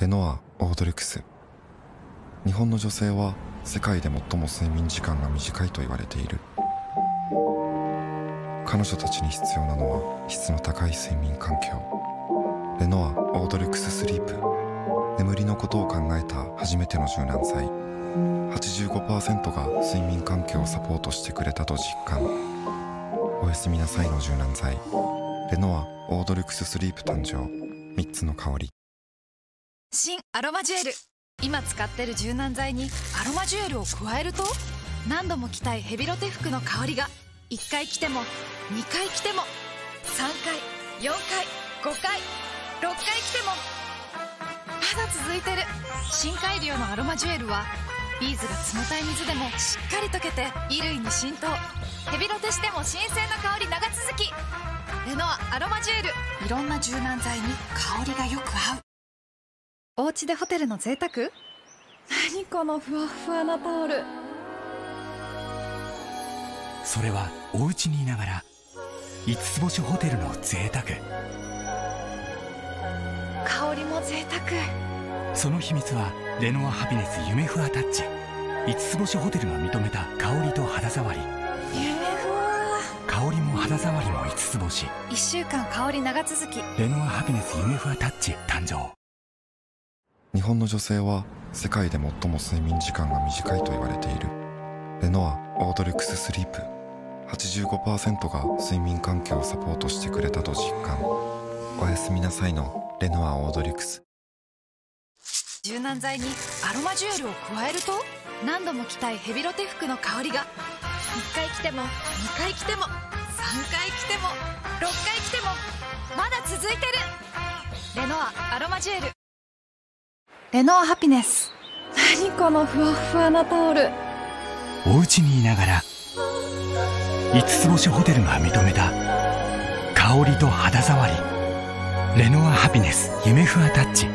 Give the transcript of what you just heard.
レノアオードリクス。日本の女性は世界で最も睡眠時間が短いと言われている。彼女たちに必要なのは質の高い睡眠環境。レノアオードリクススリープ。眠りのことを考えた初めての柔軟剤。85%が睡眠環境をサポートしてくれたと実感。おやすみなさいの柔軟剤。レノアオードリクススリープ誕生。3つの香り。新アロマジュエル。今使ってる柔軟剤にアロマジュエルを加えると何度も着たいヘビロテ服の香りが1回着ても2回着ても3回4回5回6回着てもまだ続いてる。深海流のアロマジュエルはビーズが冷たい水でもしっかり溶けて衣類に浸透。ヘビロテしても新鮮な香り長続き。レノアアロマジュエル。いろんな柔軟剤に香りがよく合う。お家でホテルの贅沢？何このふわふわなタオル。それはお家にいながら五つ星ホテルの贅沢。香りも贅沢。その秘密はレノアハピネス夢ふわタッチ。五つ星ホテルが認めた香りと肌触り。夢ふわ香りも肌触りも五つ星。1週間香り長続き。レノアハピネス夢ふわタッチ誕生日本の女性は世界で最も睡眠時間が短いと言われている。レノアオードリクススリープ。85%が睡眠環境をサポートしてくれたと実感。おやすみなさいのレノアオードリクス。柔軟剤にアロマジュエルを加えると何度も着たいヘビロテ服の香りが。1回着ても2回着ても3回着ても6回着てもまだ続いてる。レノアアロマジュエル。レノアハピネス。何このふわふわなタオル。お家にいながら五つ星ホテルが認めた香りと肌触り。レノアハピネス夢ふわタッチ